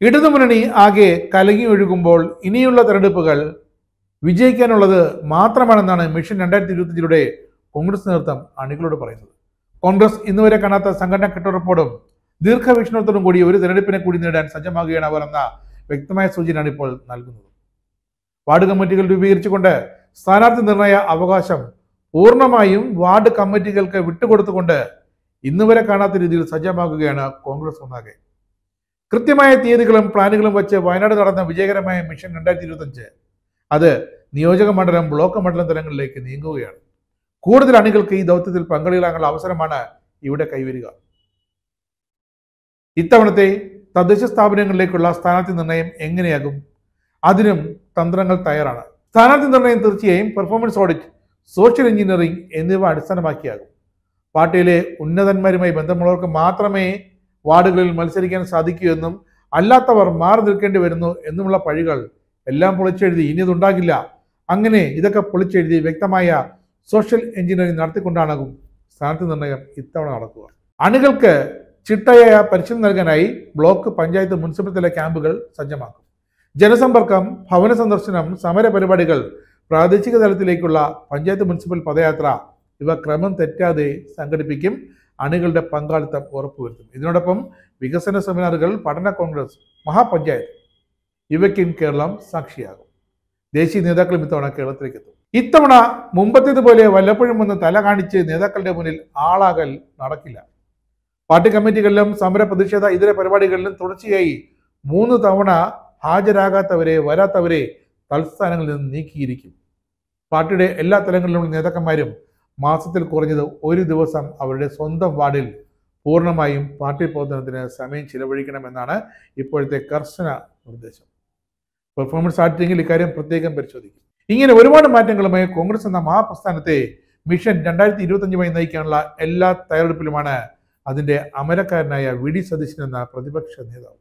ഇടതുമുന്നണി ആകെ കലങ്ങി ഒഴുകുമ്പോൾ ഇനിയുള്ള തെരഞ്ഞെടുപ്പുകൾ വിജയിക്കാനുള്ളത് മാത്രമാണെന്നാണ് മിഷൻ രണ്ടായിരത്തി ഇരുപത്തിയഞ്ചിലൂടെ കോൺഗ്രസ് നേതൃത്വം അണികളോട് പറയുന്നത്. കോൺഗ്രസ് ഇന്നുവരെ കാണാത്ത സംഘടനാ കെട്ടുറപ്പോടും ദീർഘവീക്ഷണത്തോടും കൂടി ഒരു തെരഞ്ഞെടുപ്പിനെ കൂടി നേടാൻ സജ്ജമാകുകയാണ് അവർ എന്ന വ്യക്തമായ സൂചനയാണ് ഇപ്പോൾ നൽകുന്നത്. വാർഡ് കമ്മിറ്റികൾ രൂപീകരിച്ചുകൊണ്ട് സ്ഥാനാർത്ഥി നിർണയ അവകാശം പൂർണമായും വാർഡ് കമ്മിറ്റികൾക്ക് വിട്ടുകൊടുത്തുകൊണ്ട് ഇന്നുവരെ കാണാത്ത രീതിയിൽ സജ്ജമാകുകയാണ് കോൺഗ്രസ് ഒന്നാകെ. കൃത്യമായ തീയതികളും പ്ലാനുകളും വെച്ച് വയനാട് നടന്ന വിജയകരമായ മിഷൻ രണ്ടായിരത്തി ഇരുപത്തഞ്ച് അത് നിയോജക മണ്ഡലം ബ്ലോക്ക് മണ്ഡലം തലങ്ങളിലേക്ക് നീങ്ങുകയാണ്. കൂടുതൽ അണികൾക്ക് ഈ ദൗത്യത്തിൽ പങ്കാളികളാകാനുള്ള അവസരമാണ് ഇവിടെ കൈവരിക. ഇത്തവണത്തെ തദ്ദേശ സ്ഥാപനങ്ങളിലേക്കുള്ള സ്ഥാനാർത്ഥി നിർണയം എങ്ങനെയാകും? അതിനും തന്ത്രങ്ങൾ തയ്യാറാണ്. സ്ഥാനാർത്ഥി നിർണയം തീർച്ചയായും പെർഫോമൻസ് ഓഡിറ്റ് സോഷ്യൽ എഞ്ചിനീയറിംഗ് എന്നിവ അടിസ്ഥാനമാക്കിയാകും. പാർട്ടിയിലെ ഉന്നതന്മാരുമായി ബന്ധമുള്ളവർക്ക് മാത്രമേ വാർഡുകളിൽ മത്സരിക്കാൻ സാധിക്കുമെന്നും അല്ലാത്തവർ മാറി നിൽക്കേണ്ടി വരുന്നു എന്നുമുള്ള പഴികൾ എല്ലാം പൊളിച്ചെഴുതി ഇനി ഇതുണ്ടാകില്ല. അങ്ങനെ ഇതൊക്കെ പൊളിച്ചെഴുതി വ്യക്തമായ സോഷ്യൽ എഞ്ചിനീയറിംഗ് നടത്തിക്കൊണ്ടാണാകും സ്ഥാനാർത്ഥി നിർണയം ഇത്തവണ നടക്കുക. അണികൾക്ക് ചിട്ടയായ പരിശീലനം നൽകാനായി ബ്ലോക്ക് പഞ്ചായത്ത് മുനിസിപ്പൽ തല ക്യാമ്പുകൾ സജ്ജമാക്കും. ജനസമ്പർക്കം ഭവന സന്ദർശനം സമര പരിപാടികൾ പ്രാദേശിക തലത്തിലേക്കുള്ള പഞ്ചായത്ത് മുനിസിപ്പൽ പദയാത്ര ഇവ ക്രമം തെറ്റാതെ സംഘടിപ്പിക്കും. അണികളുടെ പങ്കാളിത്തം ഉറപ്പുവരുത്തും. ഇതിനോടൊപ്പം വികസന സെമിനാറുകൾ പഠന കോൺഗ്രസ് മഹാപഞ്ചായത്ത് ഇവയ്ക്കും കേരളം സാക്ഷിയാകും. ദേശീയ നേതാക്കളും ഇത്തവണ കേരളത്തിലേക്ക് എത്തും ഇത്തവണ മുമ്പത്തേതുപോലെ വല്ലപ്പോഴും ഒന്ന് തല കാണിച്ച് നേതാക്കളുടെ മുന്നിൽ ആളാകൽ നടക്കില്ല. പാർട്ടി കമ്മിറ്റികളിലും സമര പ്രതിഷേധ ഇതര പരിപാടികളിലും തുടർച്ചയായി മൂന്ന് തവണ ഹാജരാകാത്തവരെ വരാത്തവരെ തൽസ്ഥാനങ്ങളിൽ നിന്ന് നീക്കിയിരിക്കും. പാർട്ടിയുടെ എല്ലാ തലങ്ങളിലുള്ള നേതാക്കന്മാരും മാസത്തിൽ കുറഞ്ഞത് ഒരു ദിവസം അവരുടെ സ്വന്തം വാർഡിൽ പൂർണമായും പാർട്ടി പ്രവർത്തനത്തിന് സമയം ചിലവഴിക്കണമെന്നാണ് ഇപ്പോഴത്തെ കർശന നിർദ്ദേശം. പെർഫോമൻസ് ആർട്ടിങ്ങിൽ ഇക്കാര്യം പ്രത്യേകം പരിശോധിക്കും. ഇങ്ങനെ ഒരുപാട് മാറ്റങ്ങളുമായി കോൺഗ്രസ് എന്ന മഹാപ്രസ്ഥാനത്തെ മിഷൻ രണ്ടായിരത്തി ഇരുപത്തഞ്ചുമായി നയിക്കാനുള്ള എല്ലാ തയ്യാറെടുപ്പിലുമാണ് അതിന്റെ അമരക്കാരനായ വി ഡി സതീശൻ എന്ന പ്രതിപക്ഷ നേതാവ്.